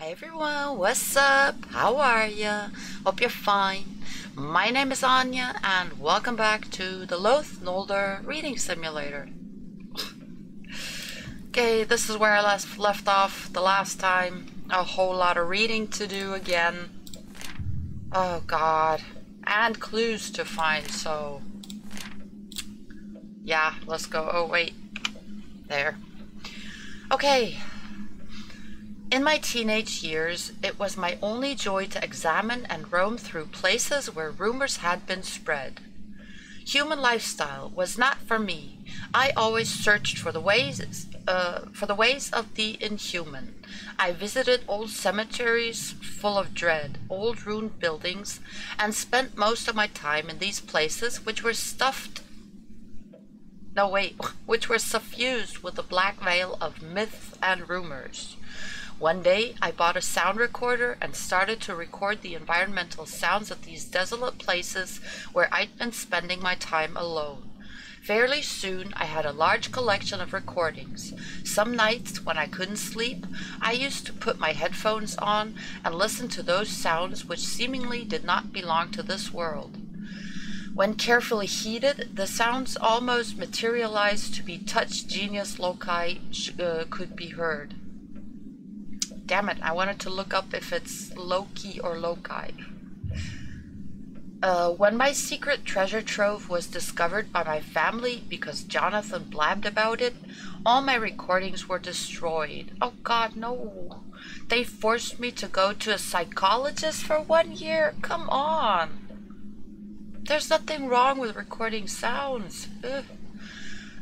Hey everyone, what's up? How are ya? Hope you're fine. My name is Anya, and welcome back to the Loath Nolder Reading Simulator. okay, this is where I last left off the last time. A whole lot of reading to do again. Oh god. And clues to find, so... Yeah, let's go. Oh wait. There. Okay, in my teenage years, it was my only joy to examine and roam through places where rumors had been spread. Human lifestyle was not for me. I always searched for the ways, uh, for the ways of the inhuman. I visited old cemeteries full of dread, old ruined buildings, and spent most of my time in these places which were stuffed no wait, which were suffused with the black veil of myth and rumors. One day, I bought a sound recorder and started to record the environmental sounds of these desolate places where I'd been spending my time alone. Fairly soon, I had a large collection of recordings. Some nights, when I couldn't sleep, I used to put my headphones on and listen to those sounds which seemingly did not belong to this world. When carefully heated, the sounds almost materialized to be touch genius loci uh, could be heard. Damn it, I wanted to look up if it's Loki or Loki. Uh, when my secret treasure trove was discovered by my family because Jonathan blabbed about it, all my recordings were destroyed. Oh god, no. They forced me to go to a psychologist for one year? Come on. There's nothing wrong with recording sounds. Ugh.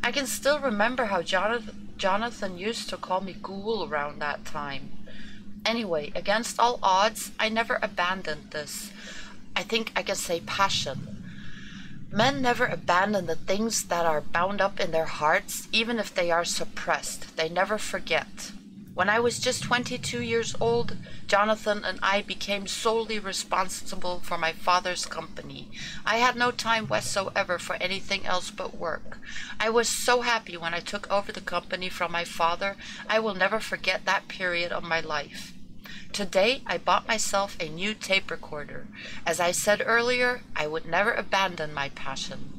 I can still remember how Jonathan, Jonathan used to call me ghoul around that time. Anyway, against all odds, I never abandoned this. I think I can say passion. Men never abandon the things that are bound up in their hearts, even if they are suppressed. They never forget. When I was just 22 years old, Jonathan and I became solely responsible for my father's company. I had no time whatsoever for anything else but work. I was so happy when I took over the company from my father. I will never forget that period of my life. Today, I bought myself a new tape recorder. As I said earlier, I would never abandon my passion.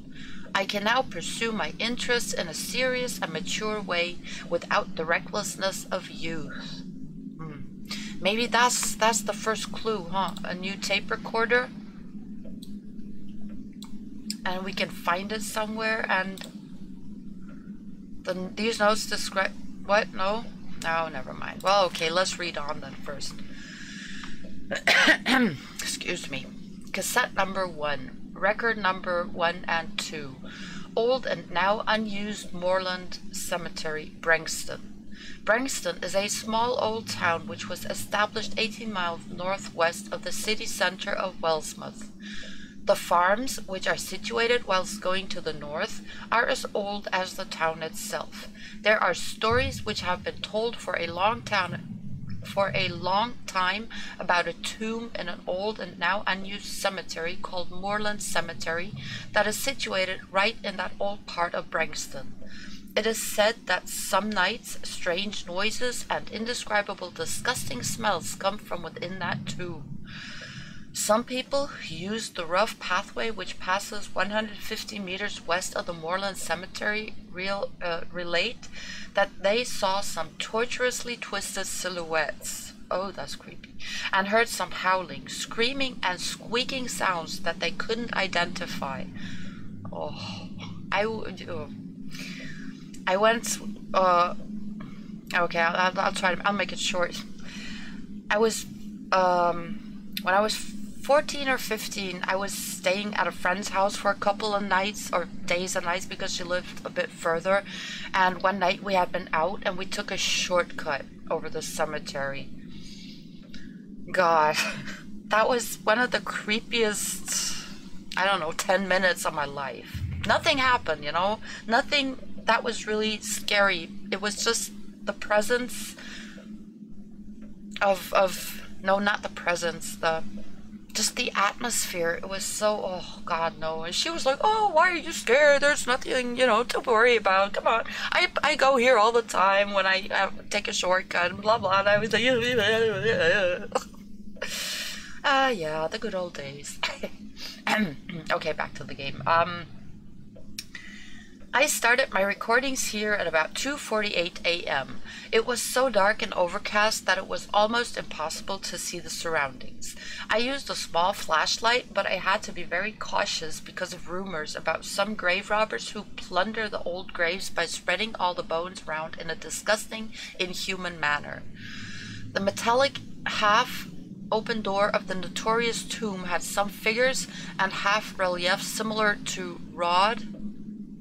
I can now pursue my interests in a serious and mature way without the recklessness of youth. Hmm. Maybe that's that's the first clue, huh? A new tape recorder? And we can find it somewhere and the, these notes describe what? No? No, never mind. Well, okay, let's read on then first. Excuse me. Cassette number one record number one and two, old and now unused moorland cemetery, Brangston. Brangston is a small old town which was established 18 miles northwest of the city center of Wellsmouth. The farms, which are situated whilst going to the north, are as old as the town itself. There are stories which have been told for a long time for a long time about a tomb in an old and now unused cemetery called Moorland Cemetery that is situated right in that old part of Branxton. It is said that some nights strange noises and indescribable disgusting smells come from within that tomb. Some people who use the rough pathway which passes 150 meters west of the Moorland Cemetery real, uh, relate that they saw some tortuously twisted silhouettes. Oh, that's creepy. And heard some howling, screaming, and squeaking sounds that they couldn't identify. Oh, I would. Oh. I went. Uh, okay, I'll, I'll try to. I'll make it short. I was. Um, when I was 14 or 15, I was staying at a friend's house for a couple of nights or days and nights because she lived a bit further. And one night we had been out and we took a shortcut over the cemetery. God, that was one of the creepiest, I don't know, 10 minutes of my life. Nothing happened, you know? Nothing that was really scary. It was just the presence of, of, no, not the presence, the just the atmosphere. It was so, oh God, no. And she was like, oh, why are you scared? There's nothing, you know, to worry about. Come on. I, I go here all the time when I uh, take a shortcut and blah, blah. And I was like, ah, uh, yeah, the good old days. okay, back to the game. Um, I started my recordings here at about 2:48 a.m. It was so dark and overcast that it was almost impossible to see the surroundings. I used a small flashlight, but I had to be very cautious because of rumors about some grave robbers who plunder the old graves by spreading all the bones around in a disgusting, inhuman manner. The metallic half open door of the notorious tomb had some figures and half reliefs similar to Rod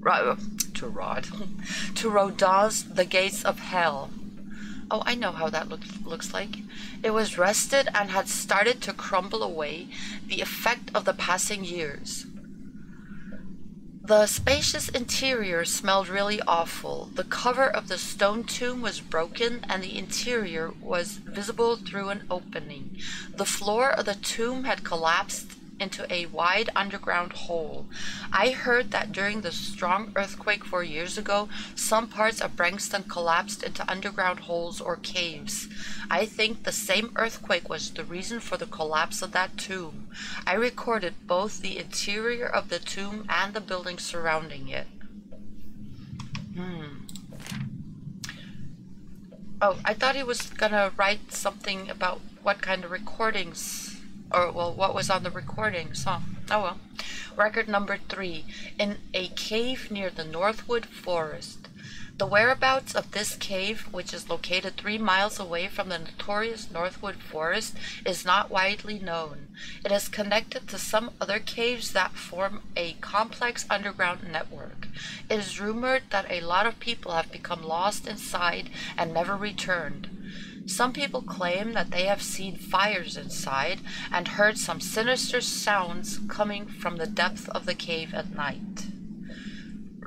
to Rod, to Rodin's The Gates of Hell. Oh, I know how that look, looks like. It was rusted and had started to crumble away, the effect of the passing years. The spacious interior smelled really awful. The cover of the stone tomb was broken and the interior was visible through an opening. The floor of the tomb had collapsed into a wide underground hole. I heard that during the strong earthquake four years ago, some parts of Brangston collapsed into underground holes or caves. I think the same earthquake was the reason for the collapse of that tomb. I recorded both the interior of the tomb and the building surrounding it. Hmm. Oh, I thought he was gonna write something about what kind of recordings or well, what was on the recording. So, oh well. Record number three in a cave near the Northwood Forest. The whereabouts of this cave, which is located three miles away from the notorious Northwood Forest, is not widely known. It is connected to some other caves that form a complex underground network. It is rumored that a lot of people have become lost inside and never returned. Some people claim that they have seen fires inside and heard some sinister sounds coming from the depth of the cave at night.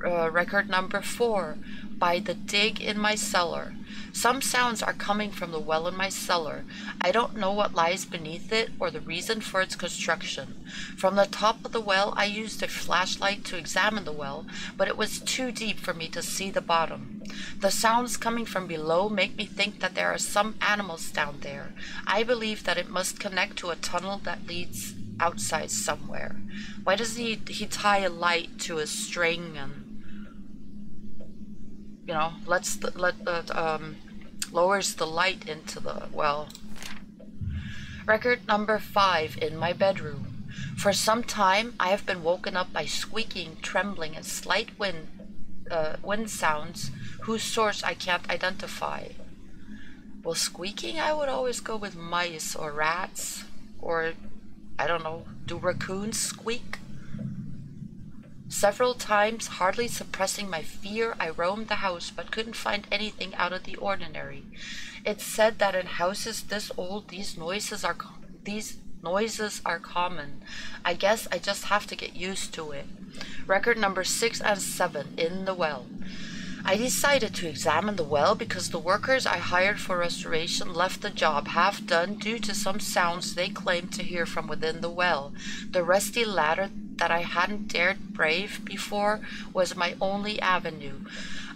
Uh, record number four by the dig in my cellar. Some sounds are coming from the well in my cellar. I don't know what lies beneath it or the reason for its construction. From the top of the well, I used a flashlight to examine the well, but it was too deep for me to see the bottom. The sounds coming from below make me think that there are some animals down there. I believe that it must connect to a tunnel that leads outside somewhere. Why does he he tie a light to a string and you know, lets the, let the, um, lowers the light into the well. Record number five in my bedroom. For some time, I have been woken up by squeaking, trembling, and slight wind, uh, wind sounds whose source I can't identify. Well, squeaking, I would always go with mice or rats, or I don't know, do raccoons squeak? Several times, hardly suppressing my fear, I roamed the house but couldn't find anything out of the ordinary. It's said that in houses this old these noises are these noises are common. I guess I just have to get used to it. Record number 6 and 7 in the well. I decided to examine the well because the workers I hired for restoration left the job half done due to some sounds they claimed to hear from within the well. The rusty ladder that I hadn't dared brave before was my only avenue.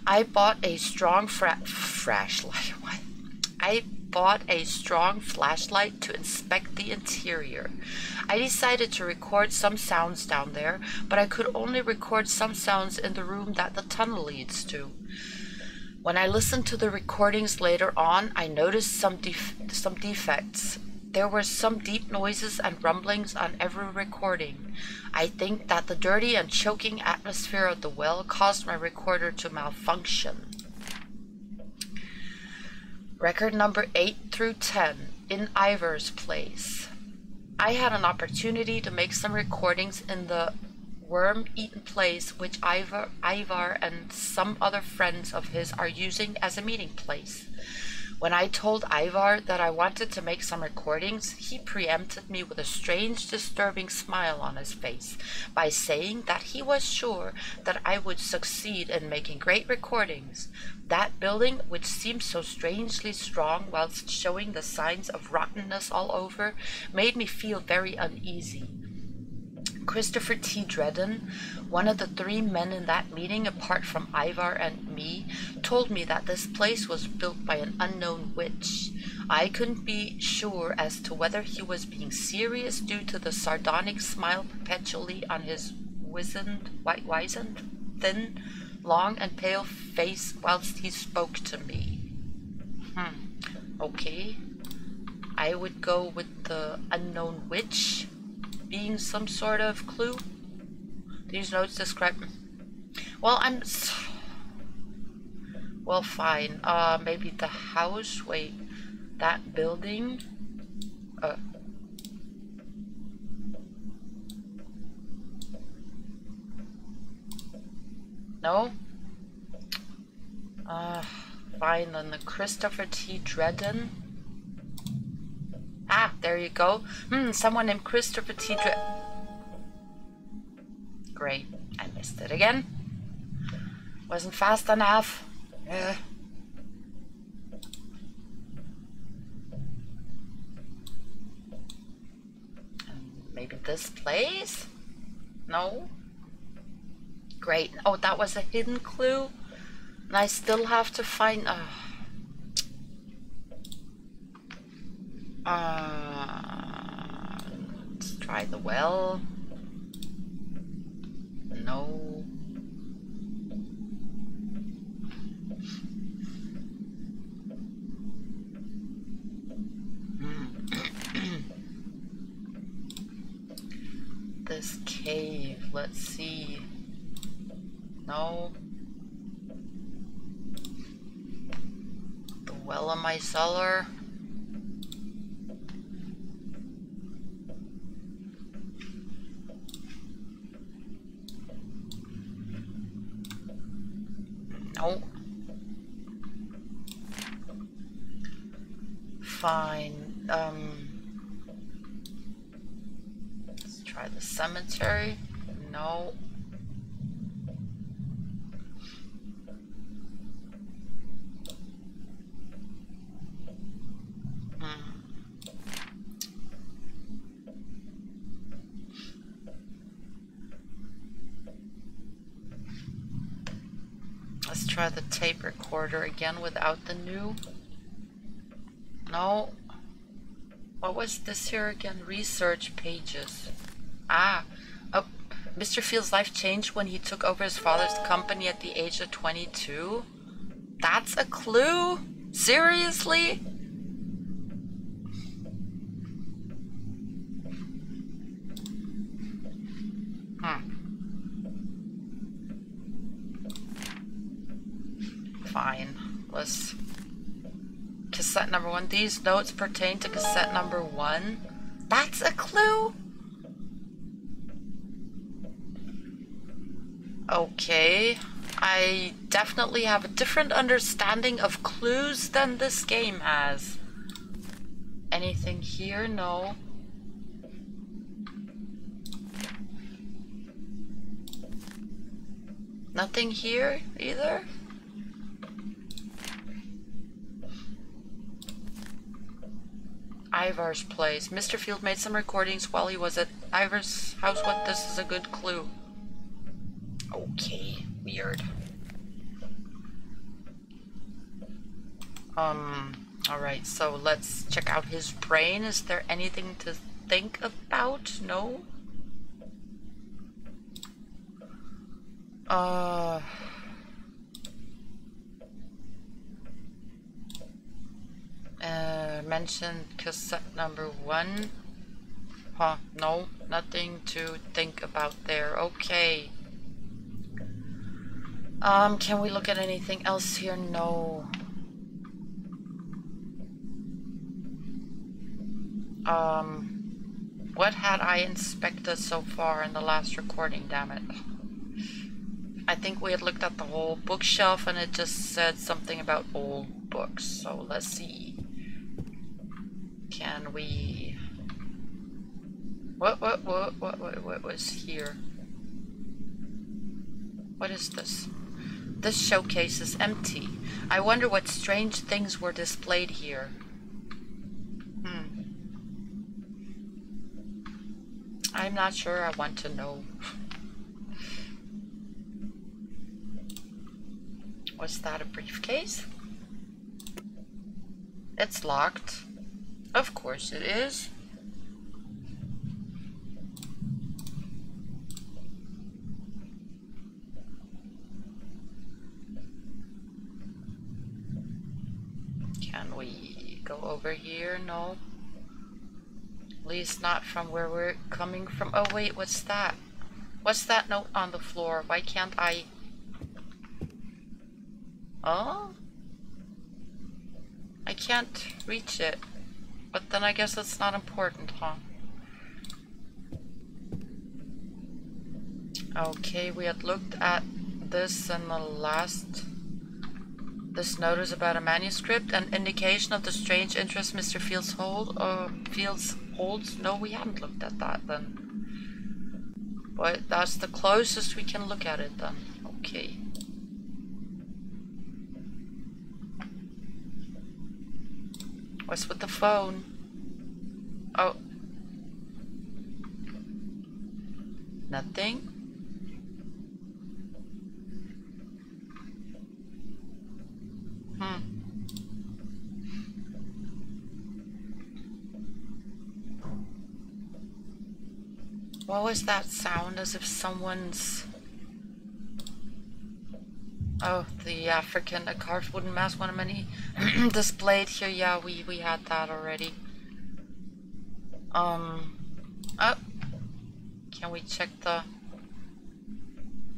I bought a strong fra- flashlight. I bought a strong flashlight to inspect the interior. I decided to record some sounds down there, but I could only record some sounds in the room that the tunnel leads to. When I listened to the recordings later on, I noticed some def- some defects. There were some deep noises and rumblings on every recording. I think that the dirty and choking atmosphere of the well caused my recorder to malfunction. Record number 8 through 10 in Ivar's place. I had an opportunity to make some recordings in the worm eaten place which Ivar, Ivar and some other friends of his are using as a meeting place. When I told Ivar that I wanted to make some recordings, he preempted me with a strange, disturbing smile on his face by saying that he was sure that I would succeed in making great recordings. That building, which seemed so strangely strong whilst showing the signs of rottenness all over, made me feel very uneasy. Christopher T. Dredden, one of the three men in that meeting apart from Ivar and me, told me that this place was built by an unknown witch. I couldn't be sure as to whether he was being serious due to the sardonic smile perpetually on his wizened, white, wizened, thin, long and pale face whilst he spoke to me. Hmm. Okay. I would go with the unknown witch being some sort of clue. These notes describe... Well, I'm... Well, fine. Uh, maybe the house. Wait, that building? Uh... No? Uh, fine, then the Christopher T. Dredden. Ah, there you go. Hmm, someone named Christopher T. Great, I missed it again. Wasn't fast enough. Uh. Maybe this place? No? Great. Oh, that was a hidden clue? And I still have to find... Uh, uh, let's try the well. No. this cave, let's see. No. The well in my cellar. No. Fine. Um, let's try the cemetery. No. Hmm. Let's try the tape recorder again without the new. No. What was this here again? Research pages. Ah. Oh, Mr. Field's life changed when he took over his father's company at the age of 22? That's a clue? Seriously? Hmm. fine. Let's... Cassette number one. These notes pertain to cassette number one. That's a clue? Okay. I definitely have a different understanding of clues than this game has. Anything here? No. Nothing here either? Ivar's place. Mr. Field made some recordings while he was at Ivar's house. What? This is a good clue. Okay, weird. Um, alright, so let's check out his brain. Is there anything to think about? No? Uh... uh, mentioned cassette number one. Huh, no, nothing to think about there. Okay. Um, can we look at anything else here? No. Um, what had I inspected so far in the last recording, damn it? I think we had looked at the whole bookshelf and it just said something about old books. So let's see. Can we... What, what, what, what, what, what was here? What is this? This showcase is empty. I wonder what strange things were displayed here. Hmm. I'm not sure I want to know. Was that a briefcase? It's locked. Of course it is. Can we go over here? No. At least not from where we're coming from. Oh wait, what's that? What's that note on the floor? Why can't I... Oh? I can't reach it. But then I guess it's not important, huh? Okay, we had looked at this in the last... This note is about a manuscript, an indication of the strange interest Mr. Fields hold, uh, Fields holds. No, we haven't looked at that then. But that's the closest we can look at it then. Okay. What's with the phone? Oh. Nothing? Hmm. What was that sound as if someone's... Oh, the African, carved wooden mask, one of many displayed here. Yeah, we, we had that already. Um, oh, can we check the,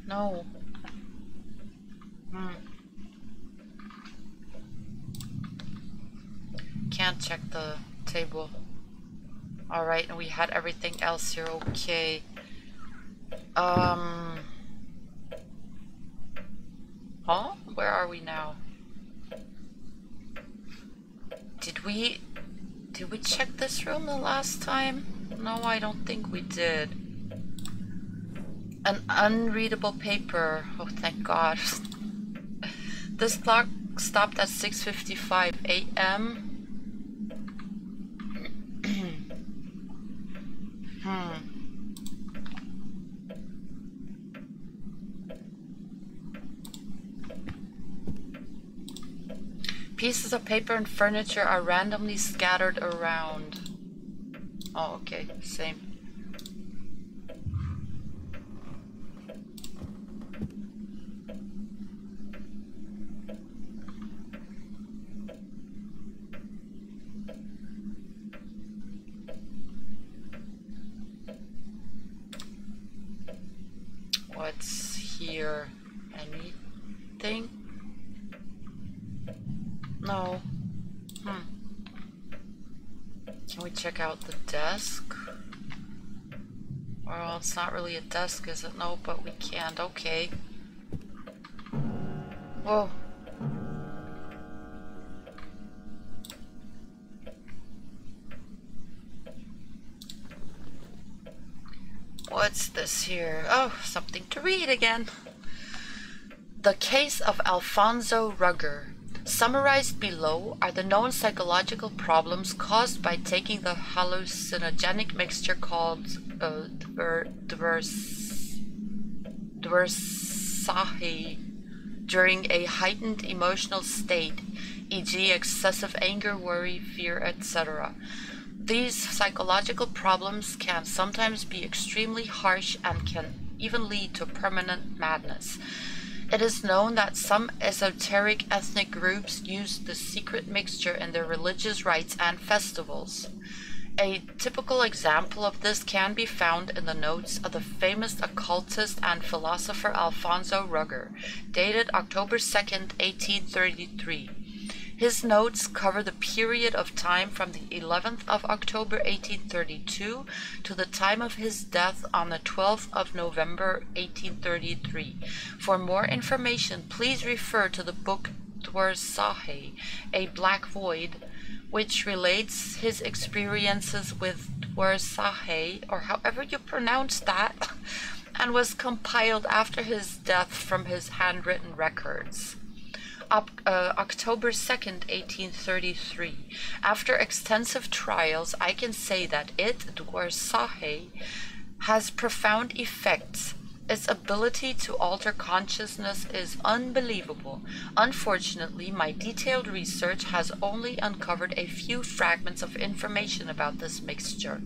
no. Hmm. Can't check the table. Alright, and we had everything else here, okay. Um... Huh? Where are we now? Did we... Did we check this room the last time? No, I don't think we did. An unreadable paper. Oh, thank God. this clock stopped at 6.55 a.m. hmm. Pieces of paper and furniture are randomly scattered around. Oh, okay, same. What's here? Anything? No. Hmm. Can we check out the desk? Well, it's not really a desk, is it? No, but we can't. Okay. Whoa. What's this here? Oh, something to read again. The Case of Alfonso Rugger, Summarized below are the known psychological problems caused by taking the hallucinogenic mixture called uh, Dversahe during a heightened emotional state, e.g. excessive anger, worry, fear, etc. These psychological problems can sometimes be extremely harsh and can even lead to permanent madness. It is known that some esoteric ethnic groups use the secret mixture in their religious rites and festivals. A typical example of this can be found in the notes of the famous occultist and philosopher Alfonso Rugger, dated October 2nd, 1833. His notes cover the period of time from the 11th of October 1832 to the time of his death on the 12th of November 1833. For more information, please refer to the book Dwarsahe, a black void, which relates his experiences with Dwarsahe, or however you pronounce that, and was compiled after his death from his handwritten records. Uh, October 2nd, 1833. After extensive trials, I can say that it, Dwarsahe, has profound effects its ability to alter consciousness is unbelievable. Unfortunately, my detailed research has only uncovered a few fragments of information about this mixture.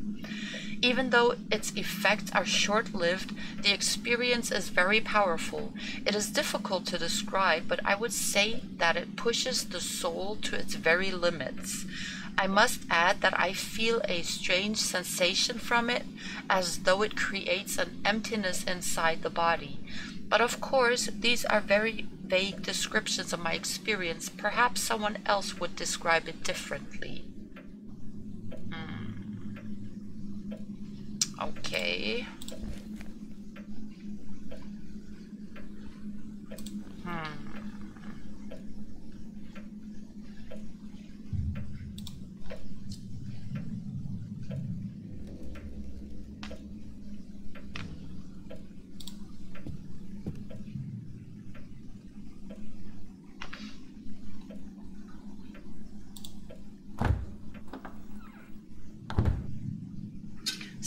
Even though its effects are short lived, the experience is very powerful. It is difficult to describe, but I would say that it pushes the soul to its very limits. I must add that I feel a strange sensation from it, as though it creates an emptiness inside the body. But of course, these are very vague descriptions of my experience. Perhaps someone else would describe it differently. Hmm. Okay. Hmm.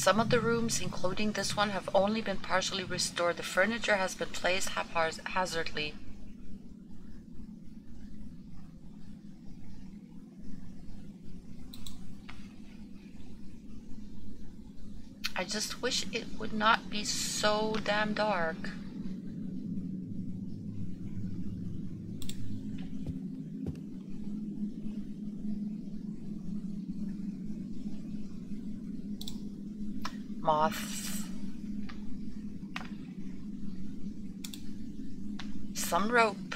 Some of the rooms, including this one, have only been partially restored. The furniture has been placed haphazardly. I just wish it would not be so damn dark. Moths. Some rope.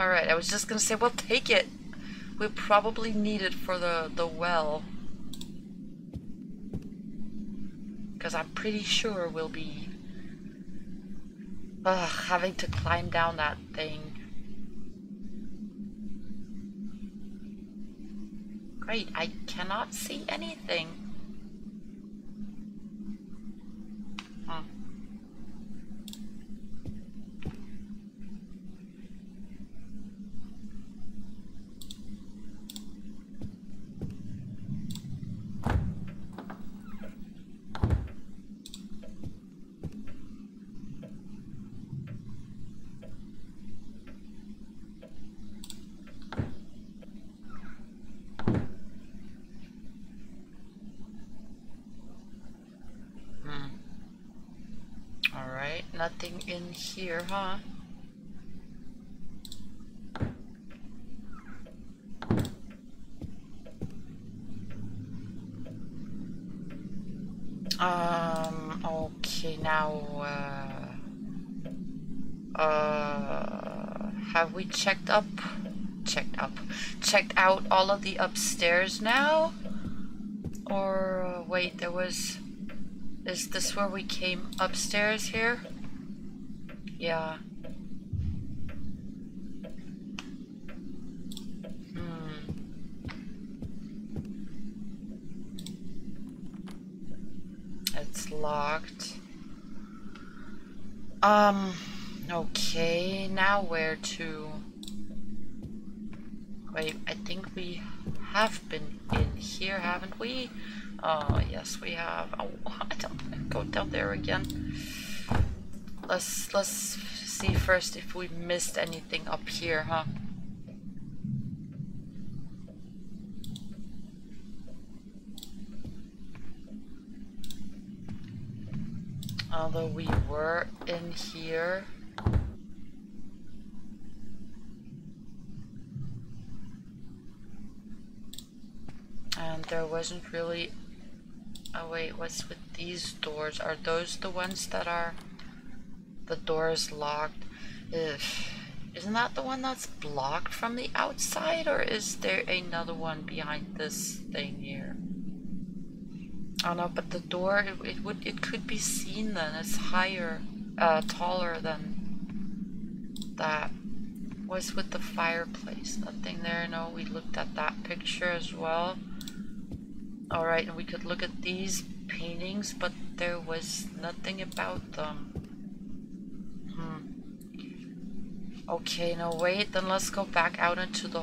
Alright, I was just gonna say, well, take it. We probably need it for the, the well. Because I'm pretty sure we'll be ugh, having to climb down that thing. Great, I cannot see anything. Nothing in here, huh? Um, okay, now, uh, uh, have we checked up? Checked up. Checked out all of the upstairs now? Or, uh, wait, there was, is this where we came upstairs here? Yeah. Hmm. It's locked. Um, okay, now where to? Wait, I think we have been in here, haven't we? Oh, yes, we have. Oh, I don't go down there again. Let's let's see first if we missed anything up here, huh? Although we were in here. And there wasn't really... Oh wait, what's with these doors? Are those the ones that are... The door is locked. Ugh. Isn't that the one that's blocked from the outside? Or is there another one behind this thing here? Oh no, but the door, it, it would, it could be seen then. It's higher, uh, taller than that. was with the fireplace. Nothing there. No, we looked at that picture as well. Alright, and we could look at these paintings, but there was nothing about them. Hmm. Okay, no, wait, then let's go back out into the...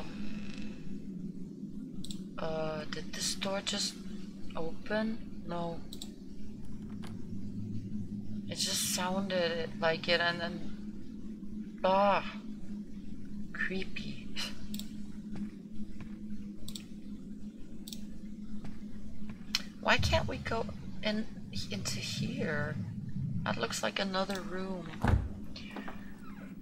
Uh, did this door just open? No. It just sounded like it and then... Ah! Creepy. Why can't we go in into here? That looks like another room.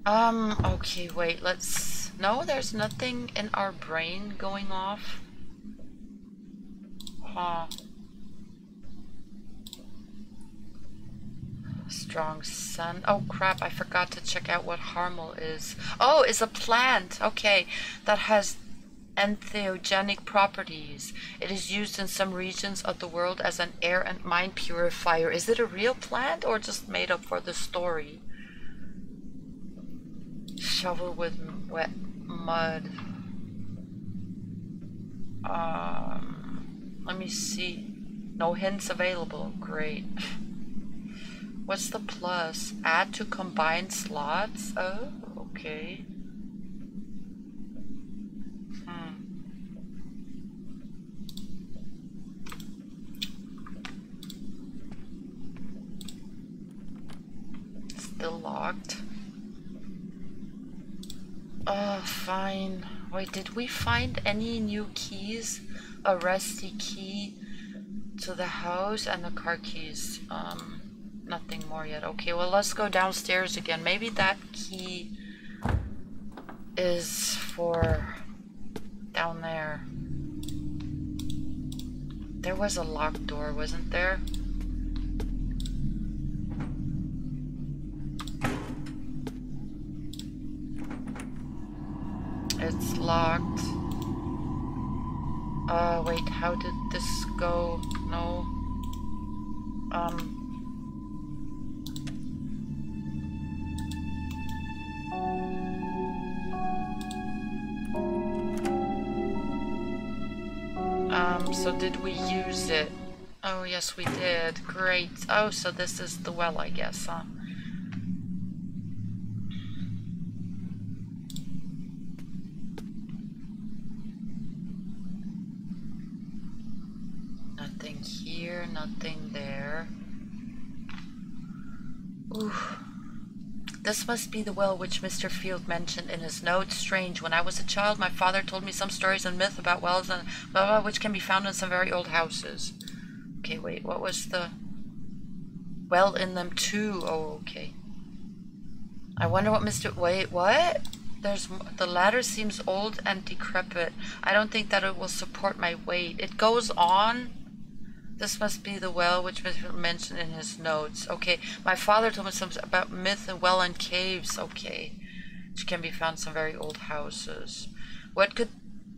Um, okay, wait, let's... No, there's nothing in our brain going off. Huh. Strong sun. Oh crap, I forgot to check out what Harmel is. Oh, it's a plant! Okay, that has entheogenic properties. It is used in some regions of the world as an air and mind purifier. Is it a real plant or just made up for the story? Shovel with wet mud. Um, let me see. No hints available. Great. What's the plus? Add to combined slots? Oh, okay. Still locked. Oh, fine. Wait, did we find any new keys? A rusty key to the house and the car keys. Um, nothing more yet. Okay, well, let's go downstairs again. Maybe that key is for down there. There was a locked door, wasn't there? Locked. Uh, wait, how did this go? No. Um. Um, so did we use it? Oh, yes, we did. Great. Oh, so this is the well, I guess, huh? nothing there. Ooh. This must be the well which Mr. Field mentioned in his note. Strange. When I was a child, my father told me some stories and myth about wells and blah, blah, which can be found in some very old houses. Okay, wait, what was the... Well in them too. Oh, okay. I wonder what Mr... Wait, what? There's... The ladder seems old and decrepit. I don't think that it will support my weight. It goes on... This must be the well which was mentioned in his notes. Okay, my father told me something about myth and well and caves. Okay, which can be found in some very old houses. What could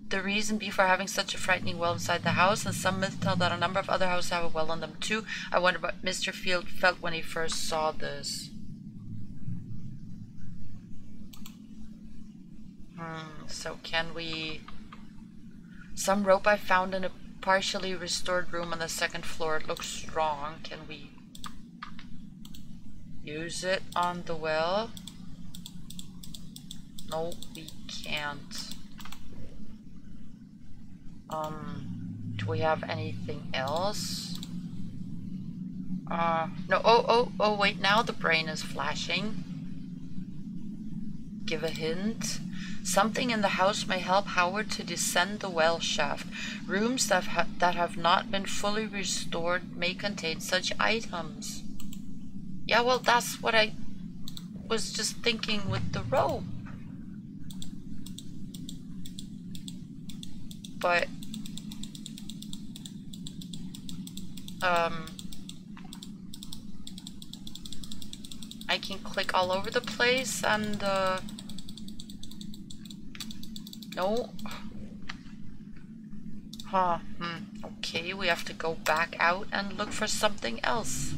the reason be for having such a frightening well inside the house? And some myths tell that a number of other houses have a well in them too. I wonder what Mr. Field felt when he first saw this. Hmm, so can we... Some rope I found in a partially restored room on the second floor. It looks strong. Can we use it on the well? No, we can't. Um, do we have anything else? Uh, no, oh, oh, oh, wait, now the brain is flashing. Give a hint. Something in the house may help Howard to descend the well shaft. Rooms that, ha that have not been fully restored may contain such items. Yeah, well, that's what I was just thinking with the rope. But, um, I can click all over the place and, uh, no. Huh, hmm. Okay, we have to go back out and look for something else.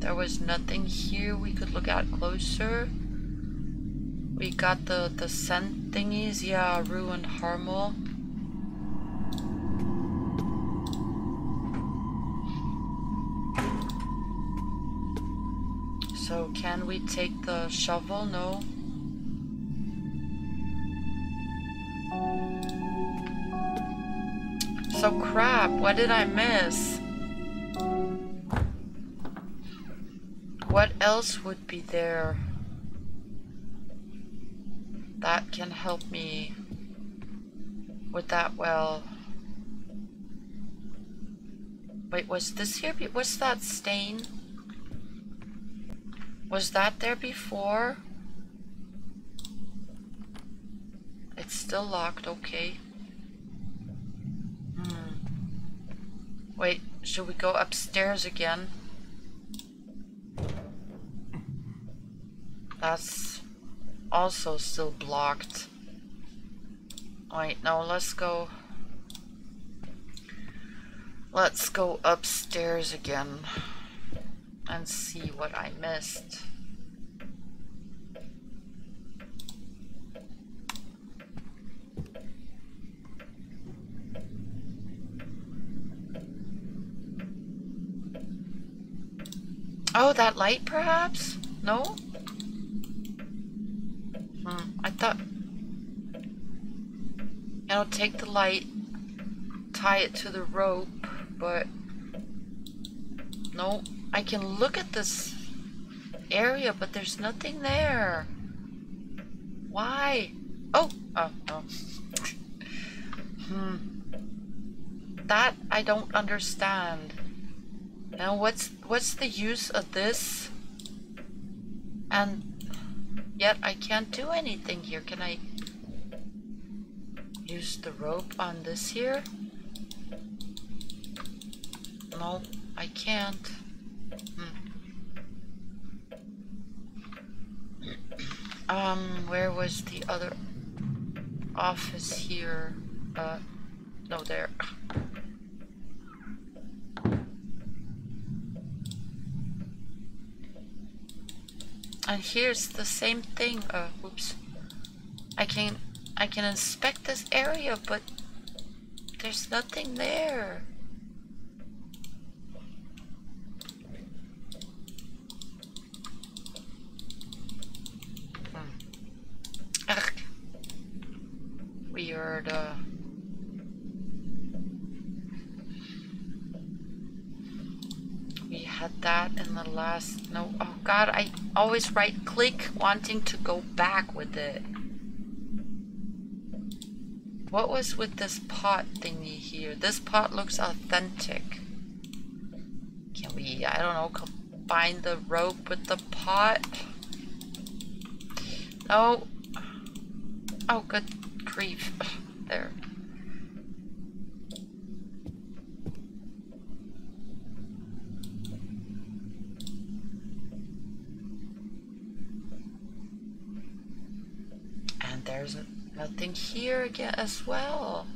There was nothing here we could look at closer. We got the, the scent thingies. Yeah, ruined Harmel. So can we take the shovel? No. So crap, what did I miss? What else would be there that can help me with that well? Wait, was this here? Was that stain? Was that there before? It's still locked, okay. Hmm. Wait, should we go upstairs again? That's also still blocked. Wait, no, let's go. Let's go upstairs again and see what I missed. Oh, that light perhaps? No? Hmm, I thought... Know, take the light, tie it to the rope, but... No, I can look at this area, but there's nothing there. Why? Oh, oh, oh. hmm. That I don't understand. Now what's what's the use of this? And Yet I can't do anything here. Can I use the rope on this here? No, I can't. Hmm. Um, where was the other office here? Uh, no, there. And here's the same thing. Uh, oops. I can I can inspect this area, but there's nothing there. Hmm. Uh, We had that in the last, no, oh god, I always right click wanting to go back with it. What was with this pot thingy here? This pot looks authentic. Can we, I don't know, combine the rope with the pot? No. Oh, good grief. There. there's nothing here again as well.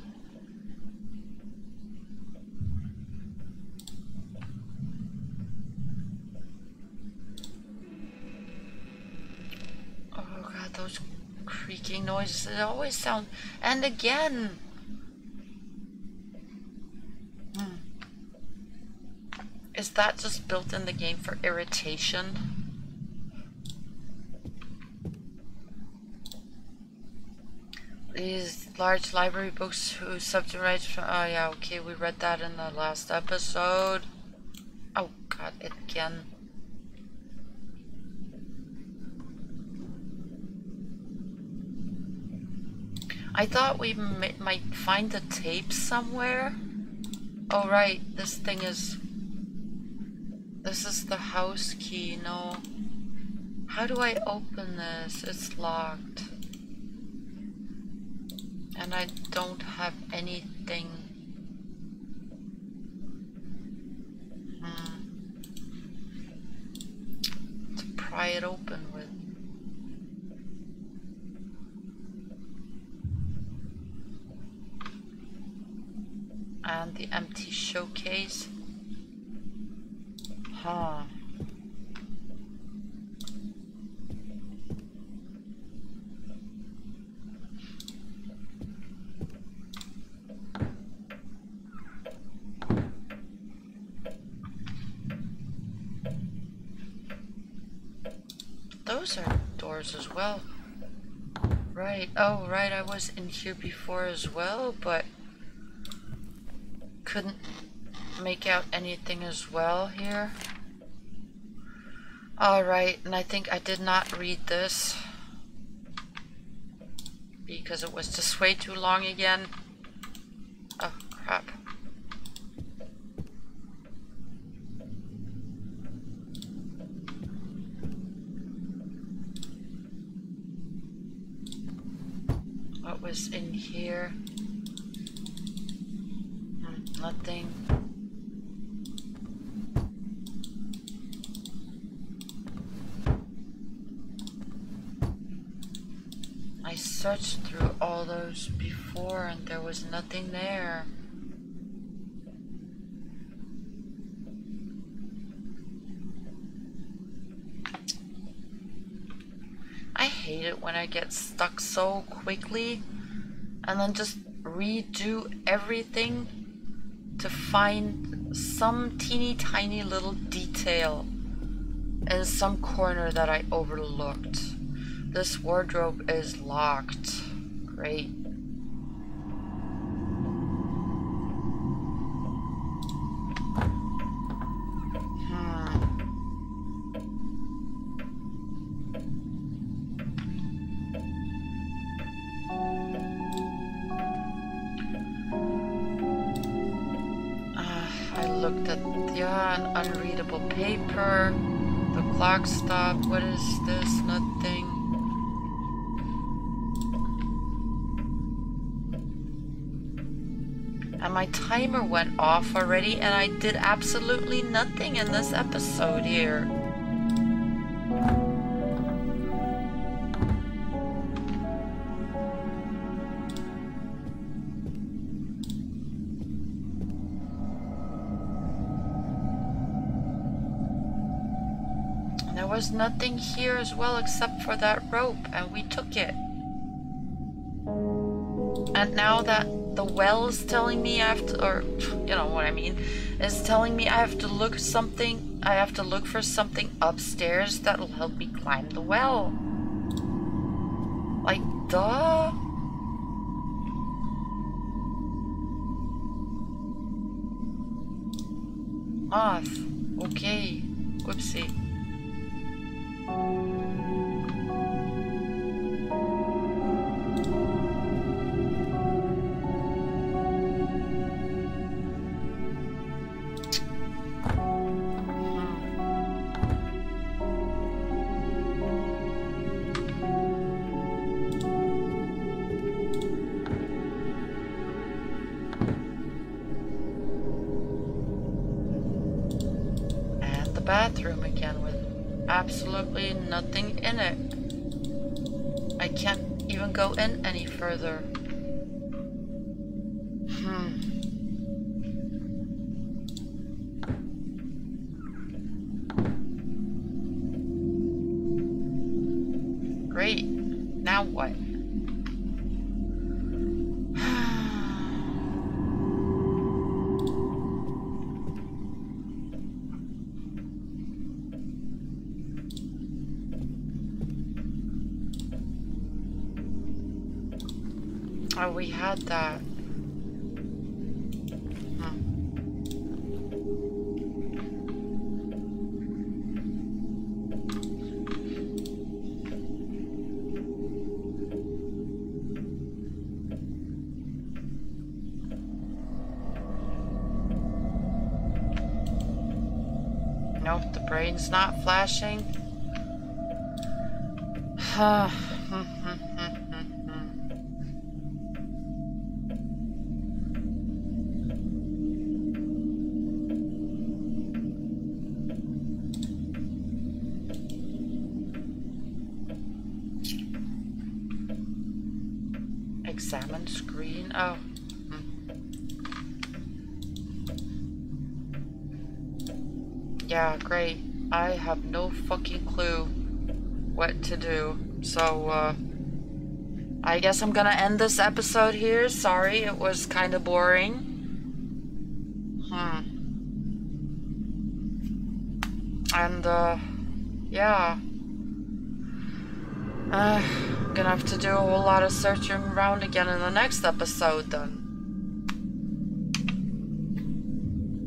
Oh god, those creaking noises, it always sound, and again. Hmm. Is that just built in the game for irritation? These large library books who subdivide from. Oh, yeah, okay, we read that in the last episode. Oh, god, it again. I thought we might find the tape somewhere. Oh, right, this thing is. This is the house key, no. How do I open this? It's locked. And I don't have anything. Hmm. To pry it open with. And the empty showcase. Huh. those are doors as well. Right, oh right, I was in here before as well, but couldn't make out anything as well here. Alright, and I think I did not read this because it was just way too long again. Oh, crap. What was in here? Nothing. I searched through all those before and there was nothing there. I hate it when I get stuck so quickly and then just redo everything to find some teeny tiny little detail in some corner that I overlooked. This wardrobe is locked. Great. Paper. The clock stopped. What is this? Nothing. And my timer went off already and I did absolutely nothing in this episode here. Was nothing here as well except for that rope, and we took it. And now that the well is telling me I have to, or, you know what I mean, is telling me I have to look something, I have to look for something upstairs that'll help me climb the well. Like, duh. Moth. Okay. Whoopsie. Absolutely nothing in it. I can't even go in any further. Had that. Hmm. Nope, the brain's not flashing. I have no fucking clue what to do. So, uh, I guess I'm gonna end this episode here. Sorry, it was kind of boring. Hmm. And, uh, yeah. Uh, I'm gonna have to do a whole lot of searching around again in the next episode then.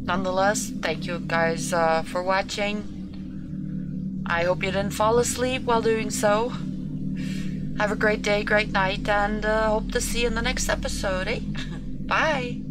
Nonetheless, thank you guys uh, for watching. I hope you didn't fall asleep while doing so. Have a great day, great night, and uh, hope to see you in the next episode, eh? Bye!